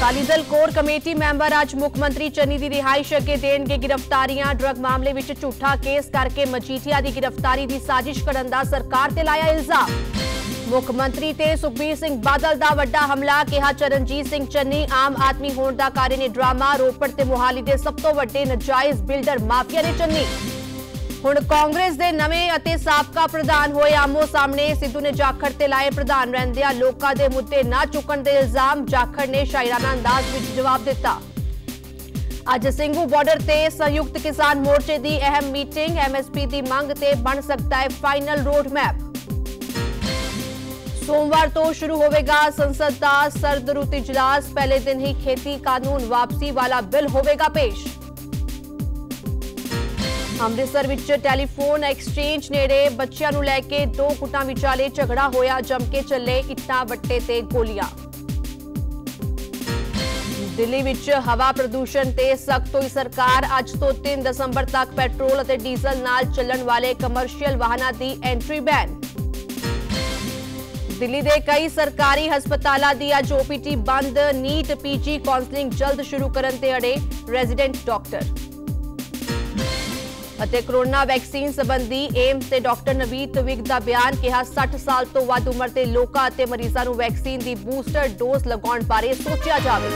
Akali Dal core committee member ਅੱਜ ਮੁੱਖ ਮੰਤਰੀ ਚੰਨੀ ਦੀ ਰਿਹਾਇਸ਼ ਅੱਗੇ ਦੇਣਗੇ ਗ੍ਰਿਫਤਾਰੀਆਂ। ਡਰੱਗ ਮਾਮਲੇ ਵਿੱਚ ਝੂਠਾ ਕੇਸ ਕਰਕੇ ਮਜੀਠੀਆ ਦੀ ਗ੍ਰਿਫਤਾਰੀ ਦੀ ਸਾਜ਼ਿਸ਼ ਕਰਨ ਦਾ ਸਰਕਾਰ ਤੇ ਲਾਇਆ ਇਲਜ਼ਾਮ। ਮੁੱਖ ਮੰਤਰੀ ਤੇ ਸੁਖਬੀਰ ਸਿੰਘ ਬਾਦਲ ਦਾ ਵੱਡਾ ਹਮਲਾ, ਕਿਹਾ ਚਰਨਜੀਤ ਸਿੰਘ ਚੰਨੀ ਆਮ ਆਦਮੀ ਹੋਣ ਦਾ ਕਾਰਨ ਨੇ ਡਰਾਮਾ। ਰੋਪੜ ਤੇ ਮੁਹਾਲੀ ਦੇ ਸਭ ਤੋਂ ਵੱਡੇ ਨਜਾਇਜ਼ ਬਿਲਡਰ ਮਾਫੀਆ ਨੇ ਚੰਨੀ। ਹੁਣ ਕਾਂਗਰਸ ਦੇ ਨਵੇਂ ਅਤੇ ਸਾਬਕਾ ਪ੍ਰਧਾਨ ਹੋਏ ਆਮੋ ਸਾਹਮਣੇ ਸਿੱਧੂ ਨੇ ਜਾਖੜ ਤੇ ਲਾਏ ਪ੍ਰਧਾਨ ਰਹਿੰਦਿਆਂ ਲੋਕਾਂ ਦੇ ਮੁੱਦੇ ਨਾ ਚੁੱਕਣ ਦੇ ਇਲਜ਼ਾਮ ਜਾਖੜ ਨੇ ਸ਼ਾਇਰਾਨਾ ਅੰਦਾਜ਼ ਵਿੱਚ ਜਵਾਬ ਦਿੱਤਾ। ਅੱਜ ਸਿੰਘੂ ਬਾਰਡਰ ਤੇ ਸੰਯੁਕਤ ਕਿਸਾਨ ਮੋਰਚੇ ਦੀ ਅਹਿਮ ਮੀਟਿੰਗ ਐਮਐਸਪੀ ਦੀ ਮੰਗ ਤੇ ਬਣ ਸਕਦਾ ਹੈ ਫਾਈਨਲ ਰੋਡ ਮੈਪ ਸੋਮਵਾਰ ਤੋਂ ਸ਼ੁਰੂ ਹੋਵੇਗਾ ਸੰਸਦ ਦਾ ਸਰਦ ਰੁੱਤ ਇਜਲਾਸ ਪਹਿਲੇ ਦਿਨ ਹੀ ਖੇਤੀ ਕਾਨੂੰਨ ਵਾਪਸੀ ਵਾਲਾ ਬਿੱਲ ਹੋਵੇਗਾ ਪੇਸ਼। ਅੰਮ੍ਰਿਤਸਰ ਵਿੱਚ ਟੈਲੀਫੋਨ ਐਕਸਚੇਂਜ ਨੇੜੇ ਬੱਚਿਆਂ ਨੂੰ ਲੈ ਕੇ ਦੋ ਗੁੱਟਾਂ ਵਿਚਾਲੇ ਝਗੜਾ ਹੋਇਆ, ਜਮ ਕੇ ਚੱਲੇ ਇੱਟਾਂ ਵੱਟੇ ਤੇ ਗੋਲੀਆਂ। ਦਿੱਲੀ ਵਿੱਚ ਹਵਾ ਪ੍ਰਦੂਸ਼ਣ ਤੇ ਸਖਤ ਹੋਈ ਸਰਕਾਰ, ਅੱਜ ਤੋਂ 3 ਦਸੰਬਰ ਤੱਕ ਪੈਟਰੋਲ ਅਤੇ ਡੀਜ਼ਲ ਨਾਲ ਚੱਲਣ ਵਾਲੇ ਕਮਰਸ਼ੀਅਲ ਵਾਹਨਾਂ ਦੀ ਐਂਟਰੀ ਬੈਨ ਦਿੱਲੀ ਦੇ ਕਈ ਸਰਕਾਰੀ ਹਸਪਤਾਲਾਂ ਦੀ ਅੱਜ ਓਪੀਟੀ ਬੰਦ, ਨੀਟ ਪੀਜੀ ਕਾਉਂਸਲਿੰਗ ਜਲਦ ਸ਼ੁਰੂ ਕਰਨ ਤੇ ਅੜੇ ਰੈਜ਼ੀਡੈਂਟ ਡਾਕਟਰ ਅਤੇ ਕਰੋਨਾ ਵੈਕਸੀਨ ਸੰਬੰਧੀ ਏਮਸ ਤੇ ਡਾਕਟਰ ਨਵੀਤ ਵਿਗ ਦਾ ਬਿਆਨ ਕਿਹਾ 60 ਸਾਲ ਤੋਂ ਵੱਧ ਉਮਰ ਦੇ ਲੋਕਾਂ ਅਤੇ ਮਰੀਜ਼ਾਂ ਨੂੰ ਵੈਕਸੀਨ ਦੀ ਬੂਸਟਰ ਡੋਜ਼ ਲਗਾਉਣ ਬਾਰੇ ਸੋਚਿਆ ਜਾਵੇ।